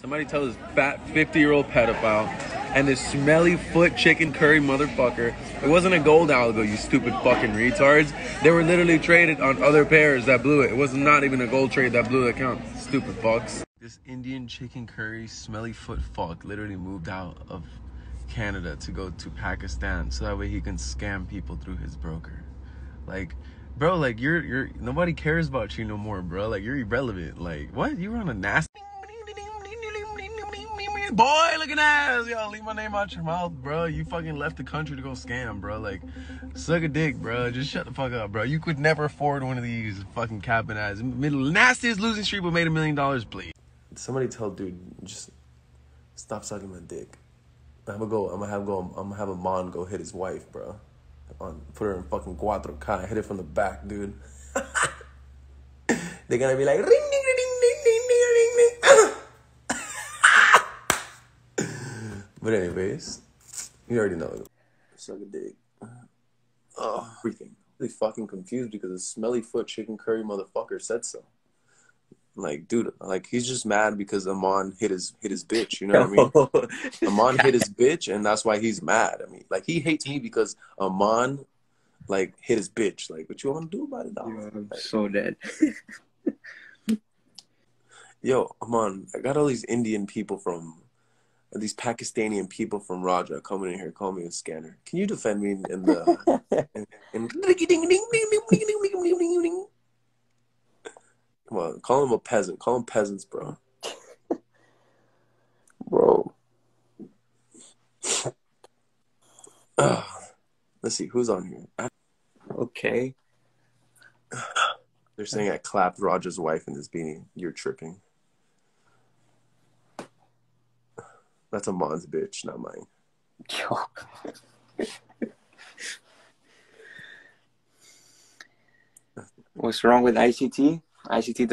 Somebody tell this fat 50 year old pedophile and this smelly foot chicken curry motherfucker. It wasn't a gold algo, you stupid fucking retards. They were literally traded on other pairs that blew it. It was not even a gold trade that blew the account. Stupid fucks. This Indian chicken curry smelly foot fuck literally moved out of Canada to go to Pakistan so that way he can scam people through his broker. Like, bro, like you're you're nobody cares about you no more, bro. Like you're irrelevant. Like what? You were on a nasty boy looking ass. Yo, leave my name out your mouth, bro. You fucking left the country to go scam, bro. Like, suck a dick, bro. Just shut the fuck up, bro. You could never afford one of these fucking cabin. Middle nastiest losing streak, but made a million dollars, please. Somebody tell dude, just stop sucking my dick. I'm gonna go. I'm gonna have go. I'm gonna have Amon go hit his wife, bro. On put her in fucking cuatro K. Hit it from the back, dude. They're gonna be like ring but anyways, you already know. Suck a dick. Oh, everything. Really fucking confused because the smelly foot chicken curry motherfucker said so. Like, dude, like he's just mad because Amon hit his hit his bitch. You know what I mean? Amon hit his bitch, and that's why he's mad. I mean, like he hates me because Amon like hit his bitch. Like, what you want to do about it, dog? Yo, I'm Like, so dead. yo, Amon, I got all these Indian people from these Pakistani people from Raja coming in here, calling me a scanner. Can you defend me in the in, in Come on, call him a peasant. Call him peasants, bro. Bro. Ugh. Let's see who's on here. Okay. They're saying I clapped Roger's wife in this beanie. You're tripping. That's Amon's bitch, not mine. What's wrong with ICT? ICT